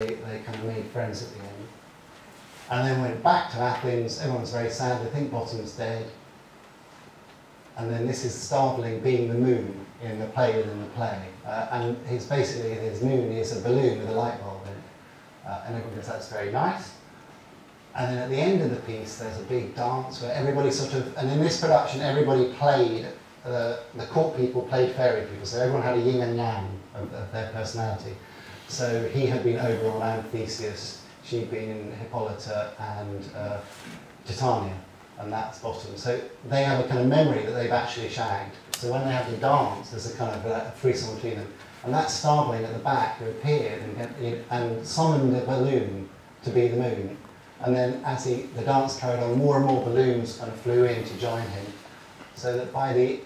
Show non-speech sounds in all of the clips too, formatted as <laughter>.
they, they kind of made friends at the end. And then went back to Athens. Everyone's very sad. They think Bottom's dead. And then this is Starveling being the moon in the play within the play. Uh, and he's basically, his moon is a balloon with a light bulb in it. Uh, and everyone thinks that's very nice. And then at the end of the piece, there's a big dance where everybody sort of, and in this production, everybody played, uh, the court people played fairy people, so everyone had a yin and yang of, of their personality. So he had been Oberon and Theseus, she'd been in Hippolyta and uh, Titania, and that's bottom. So they have a kind of memory that they've actually shagged. So when they have the dance, there's a kind of a threesome between them. And that Starveling at the back who appeared and, and summoned a balloon to be the moon. And then as he, the dance carried on, more and more balloons kind of flew in to join him. So that by the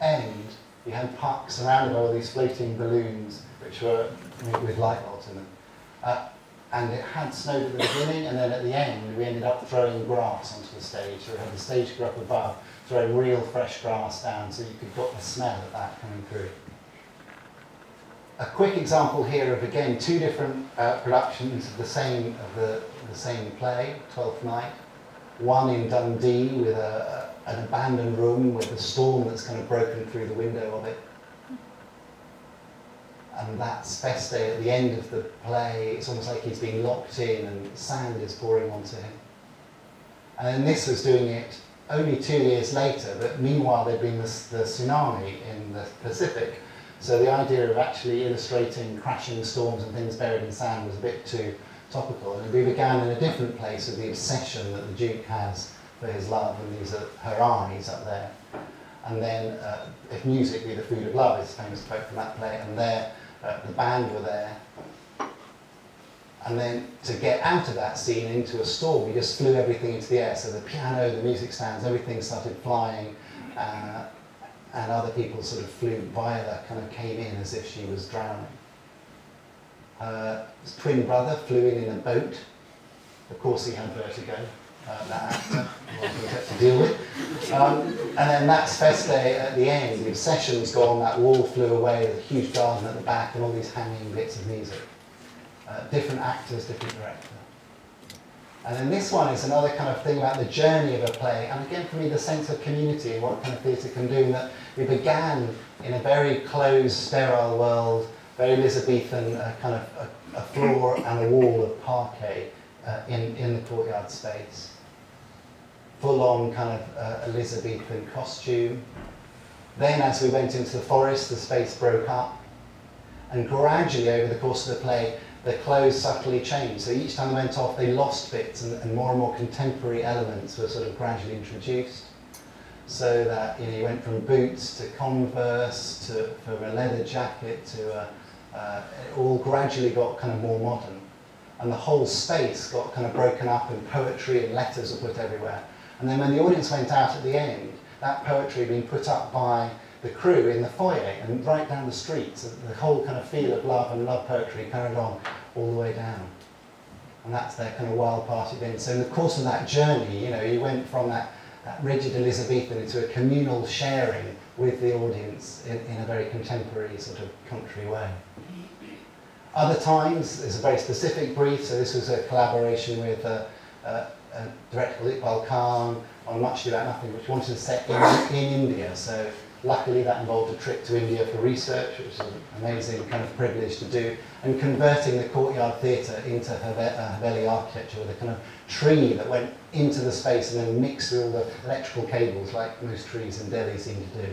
end, you had Puck surrounded by all these floating balloons, which were with light bulbs in them. Uh, and it had snowed at the beginning, and then at the end, we ended up throwing grass onto the stage. So we had the stage crew up above, throwing real fresh grass down, so you could get the smell of that coming through. A quick example here of, again, two different uh, productions of the same, of the, the same play, Twelfth Night. One in Dundee with a, an abandoned room with a storm that's kind of broken through the window of it and that's Feste at the end of the play. It's almost like he's being locked in and sand is pouring onto him. And then this was doing it only two years later, but meanwhile there'd been this, the tsunami in the Pacific. So the idea of actually illustrating crashing storms and things buried in sand was a bit too topical. And we began in a different place with the obsession that the Duke has for his love, and these are her eyes up there. And then, uh, if music be the food of love, is a famous quote from that play, and there uh, the band were there. And then to get out of that scene into a storm, we just flew everything into the air. So the piano, the music stands, everything started flying. Uh, and other people sort of flew. Viola kind of came in as if she was drowning. Her twin brother flew in in a boat. Of course, he had vertigo uh, that actor, to deal with. Um, and then that's Feste at the end. The obsession's gone, that wall flew away, the huge garden at the back, and all these hanging bits of music. Uh, different actors, different director. And then this one is another kind of thing about the journey of a play, and again for me the sense of community and what kind of theatre can do, and that we began in a very closed, sterile world, very Elizabethan, uh, kind of a, a, floor and a wall of parquet uh, in, in the courtyard space full-on kind of uh, Elizabethan costume. Then as we went into the forest, the space broke up. And gradually over the course of the play, the clothes subtly changed. So each time they went off, they lost bits and, and more and more contemporary elements were sort of gradually introduced. So that you know, you went from boots to Converse to for a leather jacket to a, uh, it all gradually got kind of more modern. And the whole space got kind of broken up and poetry and letters were put everywhere. And then when the audience went out at the end, that poetry had been put up by the crew in the foyer and right down the street. So the whole kind of feel of love and love poetry carried on all the way down. And that's their kind of wild party then. So in the course of that journey, you know, you went from that, that rigid Elizabethan into a communal sharing with the audience in, in a very contemporary sort of country way. Other times, there's a very specific brief, so this was a collaboration with uh, uh, uh, director called Iqbal Khan on Much About Nothing, which wanted to set in, in India. So luckily that involved a trip to India for research, which was an amazing kind of privilege to do, and converting the courtyard theatre into uh, Haveli architecture with a kind of tree that went into the space and then mixed with all the electrical cables like most trees in Delhi seem to do.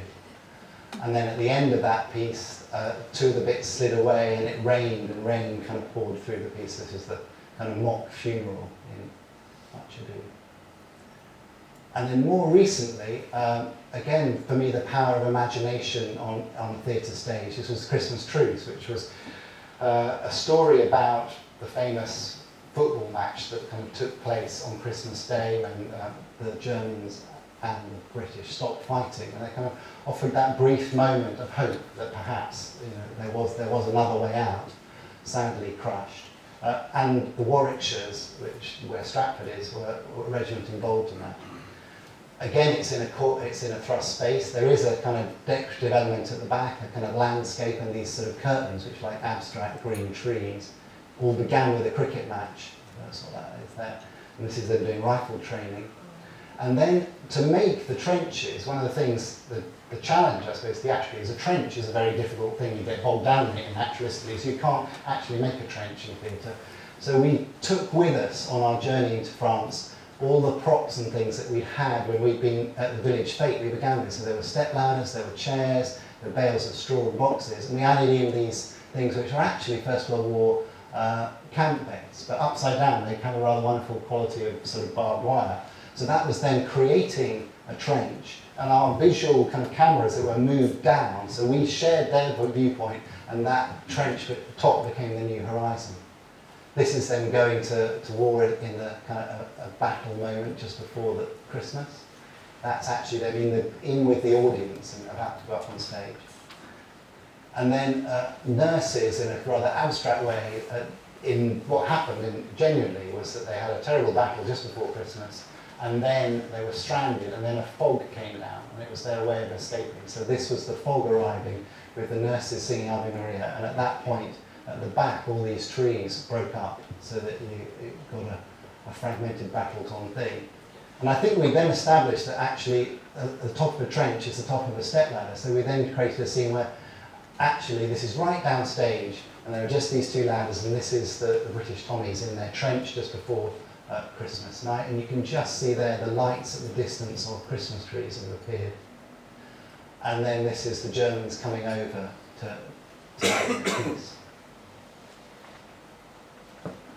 And then at the end of that piece, uh, two of the bits slid away and it rained and rain kind of poured through the piece. This is the kind of mock funeral much ado. And then more recently, um, again, for me, the power of imagination on, on the theatre stage. This was Christmas Truce, which was uh, a story about the famous football match that kind of took place on Christmas Day when uh, the Germans and the British stopped fighting, and they kind of offered that brief moment of hope that perhaps you know, there, was, there was another way out, sadly crushed. Uh, and the Warwickshires, which where Stratford is, were, a regiment involved in that. Again, it's in a court, it's in a thrust space. There is a kind of decorative element at the back, a kind of landscape and these sort of curtains, which like abstract green trees. all began with a cricket match. That's what that is there. And this is them doing rifle training. And then to make the trenches, one of the things, the, the challenge, I suppose, theatrically, is a trench is a very difficult thing. You get bogged down in it naturalistically, so you can't actually make a trench in theatre. So we took with us on our journey into France all the props and things that we'd had when we'd been at the village fete we began with. So there were step ladders, there were chairs, there were bales of straw and boxes, and we added in these things which are actually First World War uh, camp beds, but upside down. They have a rather wonderful quality of sort of barbed wire. So that was then creating a trench, and our visual kind of cameras that were moved down, so we shared their viewpoint, and that trench at the top became the new horizon. This is them going to, to war in the kind of a, a battle moment just before the Christmas. That's actually them in, the, in with the audience and about to go up on stage. And then uh, nurses, in a rather abstract way, uh, in what happened in, genuinely was that they had a terrible battle just before Christmas, and then they were stranded, and then a fog came down, and it was their way of escaping. So this was the fog arriving with the nurses singing Ave Maria, and at that point, at the back, all these trees broke up so that you got a, a fragmented battle-torn thing. And I think we then established that actually at the top of the trench is the top of a step ladder. So we then created a scene where actually this is right downstage and there are just these two ladders and this is the, the British Tommies in their trench just before uh, Christmas night and you can just see there the lights at the distance of Christmas trees have appeared. And then this is the Germans coming over to, to peace.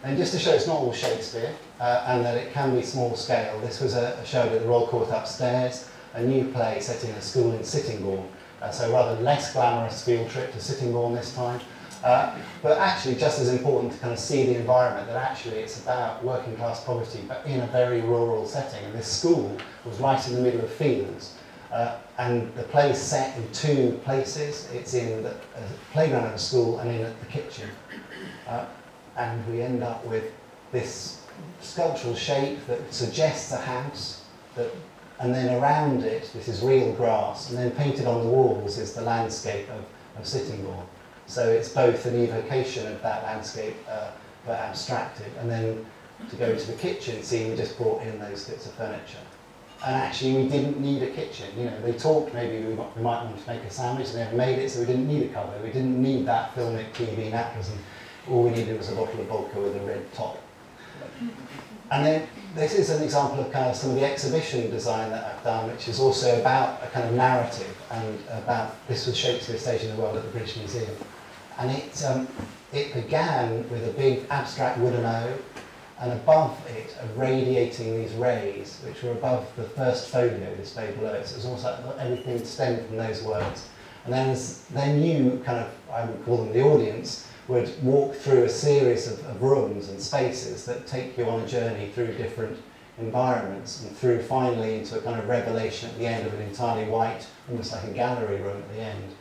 And just to show it's not all Shakespeare uh, and that it can be small scale, this was a, a show at the Royal Court upstairs, a new play set in a school in Sittingbourne. Uh, so rather less glamorous field trip to Sittingbourne this time. Uh, but actually just as important to kind of see the environment that actually it's about working class poverty but in a very rural setting. And this school was right in the middle of fields. Uh, and the play is set in two places. It's in the playground of the school and in the kitchen. Uh, and we end up with this sculptural shape that suggests a house that and then around it this is real grass and then painted on the walls is the landscape of, of Sittingbourne. So it's both an evocation of that landscape uh, but abstracted and then to go to the kitchen scene we just brought in those bits of furniture. And actually we didn't need a kitchen, you know, they talked maybe we might, want to make a sandwich and they made it so we didn't need a cupboard, we didn't need that filmic TV napkins all we needed was a bottle of vodka with a red top. And then this is an example of kind of some of the exhibition design that I've done, which is also about a kind of narrative and about, this was Shakespeare Stage in the World at the British Museum. And it, um, it began with a big abstract wooden O, and above it radiating these rays, which were above the first folio displayed below it. So it was almost like everything stemmed from those words. And then, then you kind of, I would call them the audience, would walk through a series of, of rooms and spaces that take you on a journey through different environments and through finally into a kind of revelation at the end of an entirely white, almost like a gallery room at the end.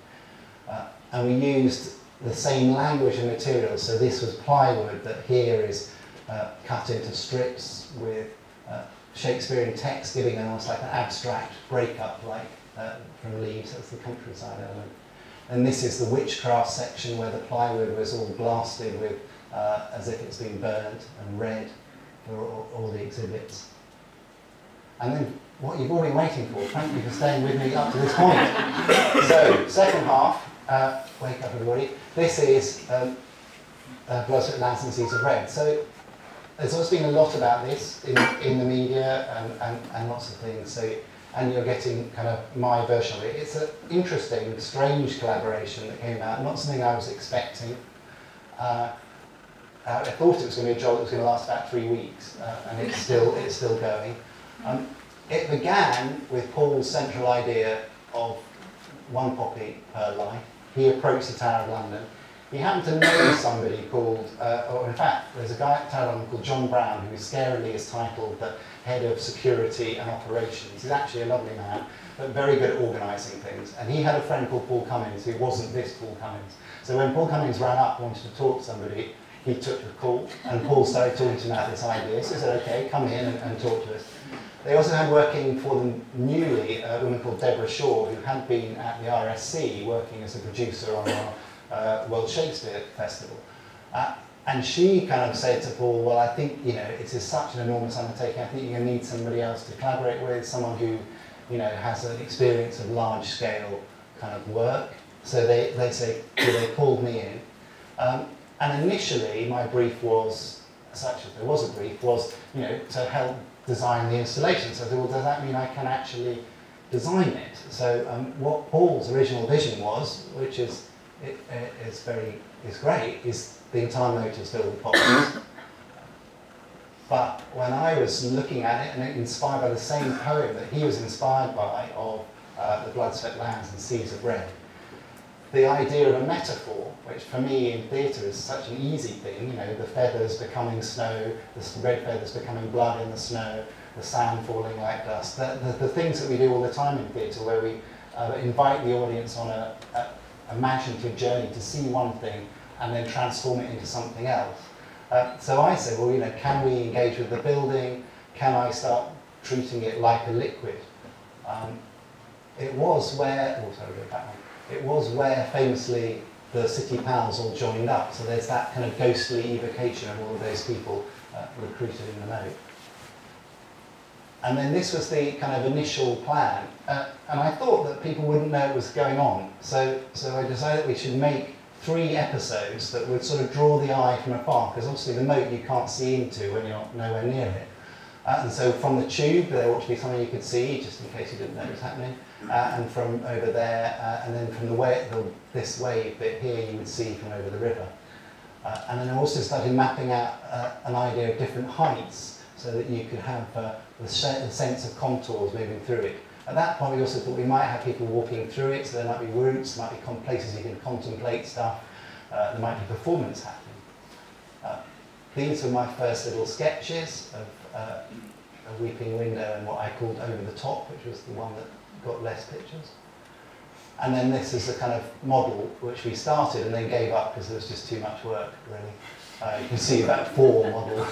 Uh, and we used the same language and materials, so this was plywood that here is uh, cut into strips with uh, Shakespearean text giving an almost like an abstract breakup like uh, from leaves, that's the countryside element. And this is the witchcraft section where the plywood was all blasted with, uh, as if it's been burnt and red for all, all the exhibits. And then what you've all been waiting for, thank you for staying with me up to this point. <laughs> so, second half, uh, wake up everybody. This is um, uh, Lands and Seas of Red. So there's always been a lot about this in, in the media and, and, and lots of things. So and you're getting kind of my version of it. It's an interesting, strange collaboration that came out, not something I was expecting. Uh, uh I thought it was going to be a job that was going to last about three weeks, uh, and it's still, it's still going. Um, it began with Paul's central idea of one poppy per life. He approached the Tower of London. He happened to know <coughs> somebody called, uh, or in fact, there's a guy at the Tower of London called John Brown, who scarily is titled the head of security and operations. He's actually a lovely man, but very good at organising things. And he had a friend called Paul Cummins, who wasn't this Paul Cummins. So when Paul Cummins ran up wanted to talk to somebody, he took the call and Paul started talking to him about this idea. So he said, okay, come in and, and talk to us. They also had working for them newly a woman called Deborah Shaw, who had been at the RSC working as a producer on our uh, World Shakespeare Festival. Uh, and she kind of said to Paul, well, I think, you know, it's such an enormous undertaking. I think you're going to need somebody else to collaborate with, someone who, you know, has an experience of large scale kind of work. So they, they say, they called me in. Um, and initially, my brief was, such as there was a brief, was, you know, to help design the installation. So I said, well, does that mean I can actually design it? So um, what Paul's original vision was, which is, it, it, is very, is great, is the entire motor filled with poppies. but when I was looking at it, and inspired by the same poem that he was inspired by of uh, the blood, swept, lands and seas of red, the idea of a metaphor, which for me in theatre is such an easy thing, you know, the feathers becoming snow, the red feathers becoming blood in the snow, the sand falling like dust, the, the, the things that we do all the time in theatre where we uh, invite the audience on a, a imaginative journey to see one thing and then transform it into something else. Uh, so I said, well, you know, can we engage with the building? Can I start treating it like a liquid? Um, it was where, oh sorry, go back one it was where famously the city pals all joined up. So there's that kind of ghostly evocation of all of those people uh, recruited in the moat. And then this was the kind of initial plan. Uh, and I thought that people wouldn't know what was going on. So, so I decided we should make three episodes that would sort of draw the eye from afar, because obviously the moat you can't see into when you're nowhere near it. Uh, and so from the tube, there ought to be something you could see, just in case you didn't know it was happening. Uh, and from over there, uh, and then from the way, the, this wave bit here, you would see from over the river. Uh, and then I also started mapping out uh, an idea of different heights, so that you could have uh, the, the sense of contours moving through it. At that point, we also thought we might have people walking through it, so there might be routes, might be places you can contemplate stuff, uh, there might be performance happening. These were my first little sketches of a weeping window and what I called over the top, which was the one that got less pictures. And then this is a kind of model which we started and then gave up because there was just too much work, really. Uh, you can see about four model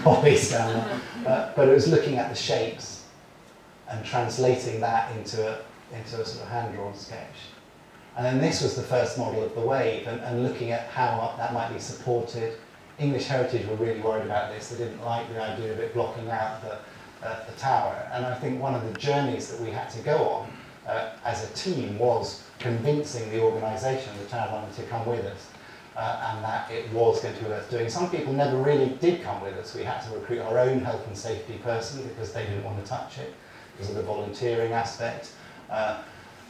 <laughs> bodies down there. Uh, but it was looking at the shapes and translating that into a, into a sort of hand-drawn sketch. And then this was the first model of the wave and, and looking at how that might be supported English Heritage were really worried about this. They didn't like the idea of it blocking out the, uh, the tower. And I think one of the journeys that we had to go on uh, as a team was convincing the organisation, the Tower London, to come with us. Uh, and that it was going to be worth doing. Some people never really did come with us. We had to recruit our own health and safety person because they didn't want to touch it because of the volunteering aspect. Uh,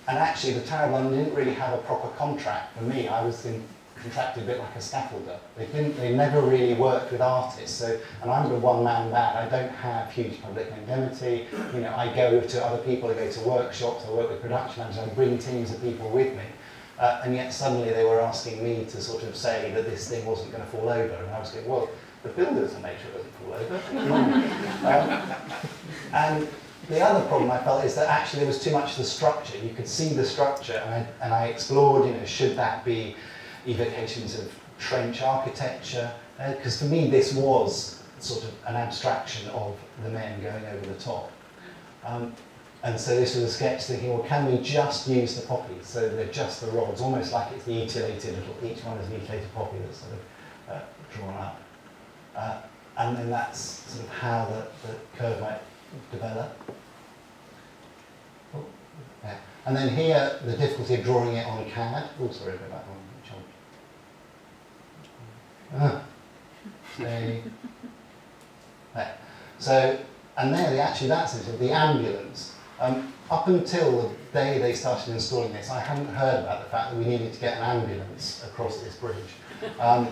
and actually, the Tower of London didn't really have a proper contract for me. I was in contracted a bit like a scaffolder. They didn't, they never really worked with artists. So, and I'm a one-man band. I don't have huge public indemnity. You know, I go to other people, I go to workshops, I work with production managers, I bring teams of people with me. Uh, and yet suddenly they were asking me to sort of say that this thing wasn't going to fall over. And I was going, well, the builders will make sure it doesn't fall over. <laughs> um, and the other problem I felt is that actually there was too much of the structure. You could see the structure, and I, and I explored, you know, should that be evocations of trench architecture, because uh, for me this was sort of an abstraction of the men going over the top. Um, and so this was a sketch thinking, well, can we just use the poppies? So they're just the rods, almost like it's the etiolated little, each one is an etiolated poppy that's sort of uh, drawn up. Uh, and then that's sort of how the, the curve might develop. Oh, yeah. And then here, the difficulty of drawing it on CAD. Oh, sorry, go back one. Ah. Say, So, and there, they actually, that's it, the ambulance. Um, up until the day they started installing this, I hadn't heard about the fact that we needed to get an ambulance across this bridge. Um,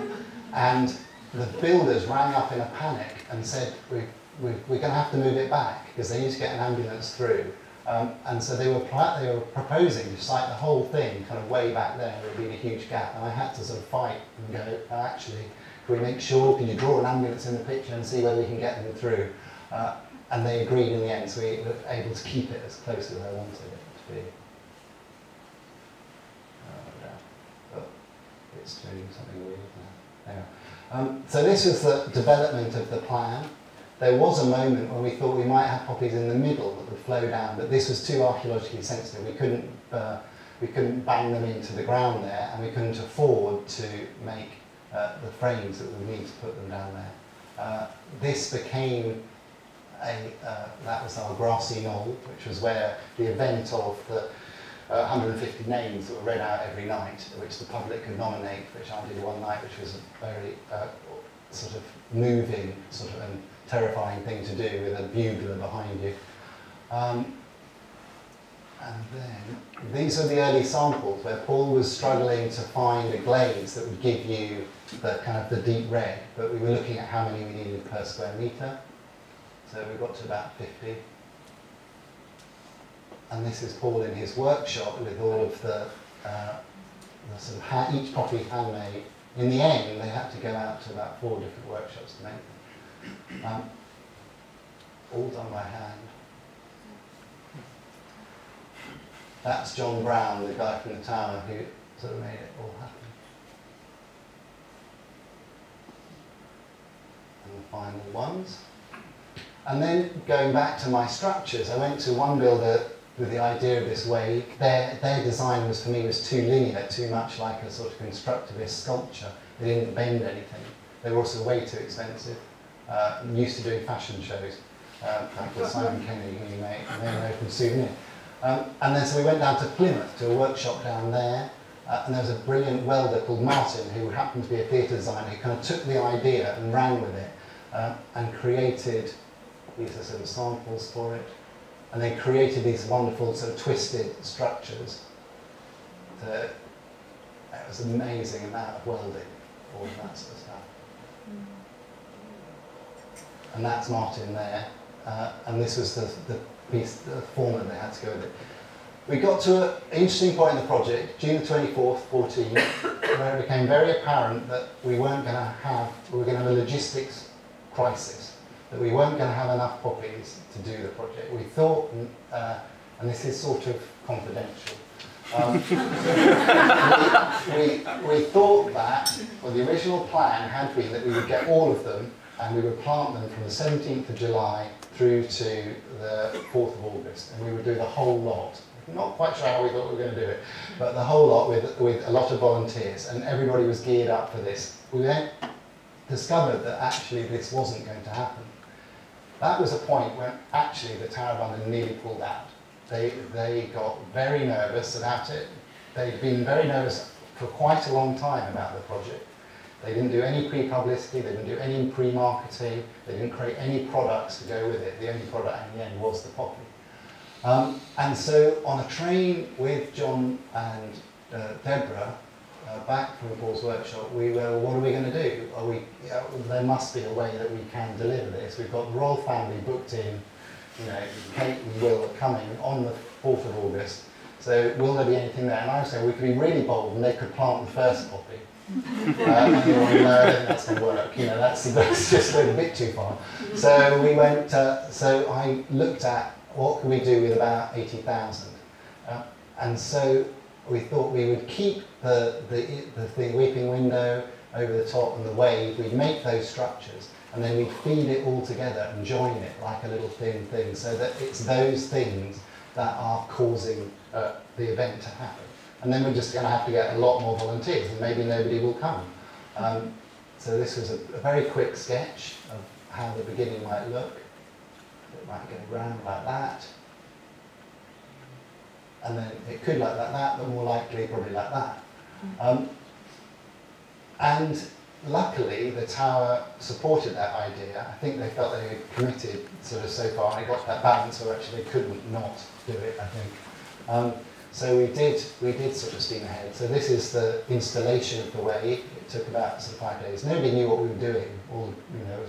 and the builders rang up in a panic and said, we, we, we're going to have to move it back because they need to get an ambulance through. Um, and so they were, they were proposing to site the whole thing kind of way back there, there would be a huge gap. And I had to sort of fight and go, actually, can we make sure, can you draw an ambulance in the picture and see whether we can get them through? Uh, and they agreed in the end, so we were able to keep it as close as I wanted it to be. Yeah. oh it's doing something weird now. Anyway. Um, so this was the development of the plan there was a moment when we thought we might have poppies in the middle that would flow down, but this was too archaeologically sensitive. We couldn't, uh, we couldn't bang them into the ground there, and we couldn't afford to make uh, the frames that we need to put them down there. Uh, this became a, uh, that was our grassy knoll, which was where the event of the uh, 150 names that were read out every night, which the public could nominate, which I did one night, which was a very uh, sort of moving sort of and terrifying thing to do with a bugler behind you. Um, and then these are the early samples where Paul was struggling to find a glaze that would give you the kind of the deep red, but we were looking at how many we needed per square metre. So we got to about 50. And this is Paul in his workshop with all of the, uh, the sort of each copy handmade. In the end, they had to go out to about four different workshops to make them. All done by hand. That's John Brown, the guy from the tower who sort of made it all happen. And the final ones. And then going back to my structures, I went to one builder with the idea of this way. Their, their design was for me was too linear, too much like a sort of constructivist sculpture. They didn't bend anything. They were also way too expensive. Uh, used to doing fashion shows, uh, like Simon Kennedy, who you may, may know from Souvenir. Um, and then so we went down to Plymouth to a workshop down there, uh, and there was a brilliant welder called Martin who happened to be a theatre designer who kind of took the idea and ran with it uh, and created these sort of samples for it. And they created these wonderful sort of twisted structures. That, it was an amazing amount of welding, all of that sort of stuff. And that's Martin there. Uh, and this was the, the piece, the form that they had to go with it. We got to an interesting point in the project, June the 24th, 14, <coughs> where it became very apparent that we weren't going to have, we were going to have a logistics crisis that we weren't going to have enough poppies to do the project. We thought, uh, and this is sort of confidential, um, <laughs> we, we, we, thought that, well, the original plan had been that we would get all of them and we would plant them from the 17th of July through to the 4th of August, and we would do the whole lot. Not quite sure how we thought we were going to do it, but the whole lot with, with a lot of volunteers, and everybody was geared up for this. We then discovered that actually this wasn't going to happen. That was a point when actually the Tower of London nearly pulled out. They, they got very nervous about it. They'd been very nervous for quite a long time about the project. They didn't do any pre-publicity, they didn't do any pre-marketing, they didn't create any products to go with it. The only product in the end was the poppy. Um, and so on a train with John and uh, Deborah, uh, back from Paul's workshop, we were, what are we going to do? Are we, uh, there must be a way that we can deliver this. We've got the royal family booked in, you know, Kate and Will are coming on the 4th of August. So will there be anything there? And I was saying we could be really bold and they could plant the first poppy. And you no, I don't that's going to work. You know, that's, <laughs> that's just a bit too far. So we went, so I looked at what can we do with about 80,000. Uh, and so we thought we would keep the, the, the, the weeping window over the top and the wave, we'd make those structures and then we'd feed it all together and join it like a little thin thing so that it's those things that are causing uh, the event to happen. And then we're just going to have to get a lot more volunteers and maybe nobody will come. Um, so this was a, a very quick sketch of how the beginning might look. It might go around like that and then it could look like that, but more likely probably like that. Um, and luckily, the tower supported that idea. I think they felt they had committed sort of so far, and it got that balance where actually they couldn't not do it, I think. Um, so we did, we did sort of steam ahead. So this is the installation of the way. It took about sort of five days. Nobody knew what we were doing. All, you know,